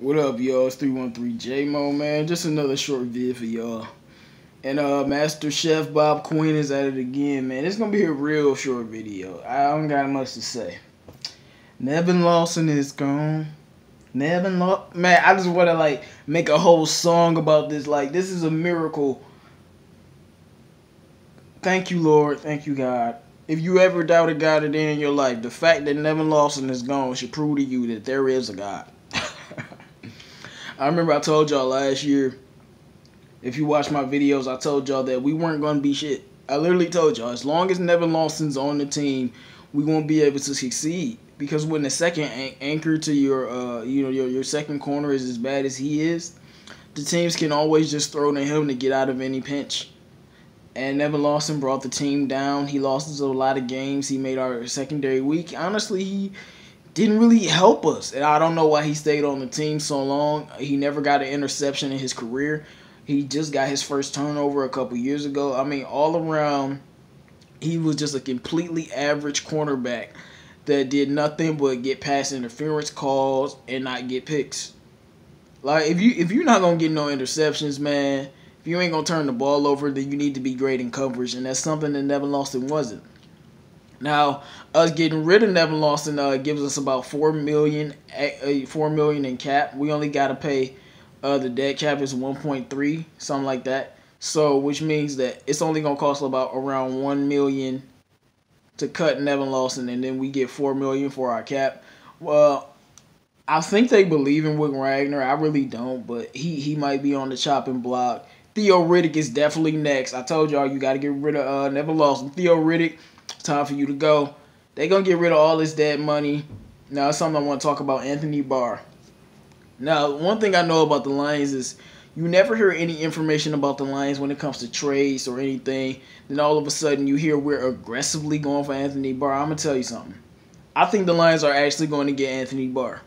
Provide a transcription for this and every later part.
What up, y'all? It's 313 J-Mo, man. Just another short video for y'all. And uh, Master Chef Bob Quinn is at it again, man. It's gonna be a real short video. I don't got much to say. Nevin Lawson is gone. Nevin Lawson, man. I just want to like make a whole song about this. Like, this is a miracle. Thank you, Lord. Thank you, God. If you ever doubted God in your life, the fact that Nevin Lawson is gone should prove to you that there is a God. I remember I told y'all last year, if you watch my videos, I told y'all that we weren't going to be shit. I literally told y'all, as long as Nevin Lawson's on the team, we won't be able to succeed. Because when the second an- anchor to your, uh, you know, your, your second corner is as bad as he is, the teams can always just throw to him to get out of any pinch. And Nevin Lawson brought the team down. He lost us a lot of games. He made our secondary weak. Honestly, he didn't really help us. And I don't know why he stayed on the team so long. He never got an interception in his career. He just got his first turnover a couple years ago. I mean, all around, he was just a completely average cornerback that did nothing but get pass interference calls and not get picks. Like if you if you're not gonna get no interceptions, man, if you ain't gonna turn the ball over, then you need to be great in coverage, and that's something that Nevin Lawson wasn't. Now, us getting rid of Nevin Lawson uh, gives us about four million, four million in cap. We only got to pay uh, the dead cap is one point three, something like that. So, which means that it's only gonna cost about around one million to cut Nevin Lawson, and then we get four million for our cap. Well, I think they believe in Wick Ragnar. I really don't, but he he might be on the chopping block. Theo Riddick is definitely next. I told y'all you got to get rid of uh, Nevin Lawson. Theo Riddick time for you to go. They're gonna get rid of all this dead money. Now it's something I want to talk about. Anthony Barr. Now, one thing I know about the Lions is you never hear any information about the Lions when it comes to trades or anything. Then all of a sudden you hear we're aggressively going for Anthony Barr. I'm gonna tell you something. I think the Lions are actually going to get Anthony Barr.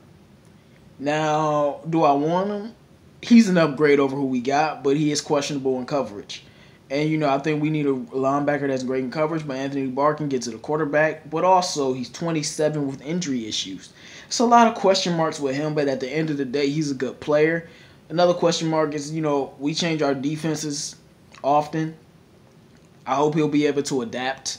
Now, do I want him? He's an upgrade over who we got, but he is questionable in coverage. And you know, I think we need a linebacker that's great in coverage, but Anthony Barr can get to the quarterback. But also, he's 27 with injury issues. It's a lot of question marks with him, but at the end of the day, he's a good player. Another question mark is, you know, we change our defenses often. I hope he'll be able to adapt.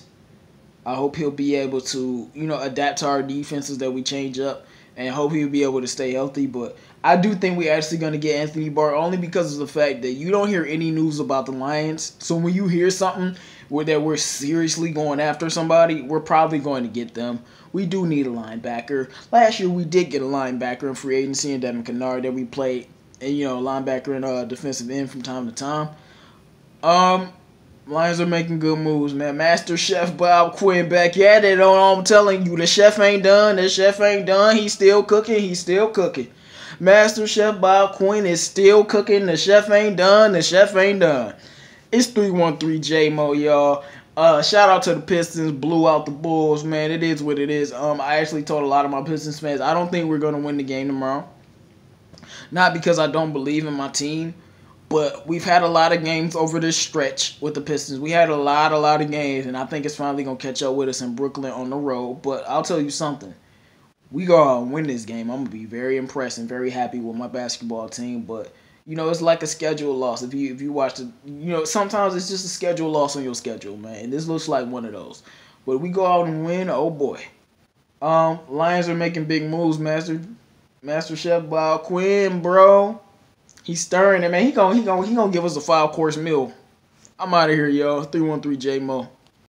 I hope he'll be able to, you know, adapt to our defenses that we change up and hope he'll be able to stay healthy. But I do think we're actually going to get Anthony Barr only because of the fact that you don't hear any news about the Lions. So when you hear something where that we're seriously going after somebody, we're probably going to get them. We do need a linebacker. Last year we did get a linebacker in free agency and Devin Kennard that we played, and you know, linebacker and uh, defensive end from time to time. Um, Lions are making good moves, man. Master Chef Bob Quinn back at it. I'm telling you, the chef ain't done. The chef ain't done. He's still cooking. He's still cooking. Master Chef Bob Quinn is still cooking. The chef ain't done. The chef ain't done. It's 313 J-Mo, y'all. Uh, shout out to the Pistons, blew out the Bulls, man. It is what it is. Um, I actually told a lot of my Pistons fans I don't think we're gonna win the game tomorrow. Not because I don't believe in my team, but we've had a lot of games over this stretch with the Pistons. We had a lot, a lot of games, and I think it's finally gonna catch up with us in Brooklyn on the road. But I'll tell you something we go out and win this game, I'm gonna be very impressed and very happy with my basketball team. But you know, it's like a schedule loss. If you if you watch the, you know, sometimes it's just a schedule loss on your schedule, man. And this looks like one of those. But we go out and win. Oh boy, um, Lions are making big moves, Master Master Chef Bob Quinn, bro. He's stirring it, man. He gonna he gonna he gonna give us a five course meal. I'm out of here, y'all. Three one three J Mo.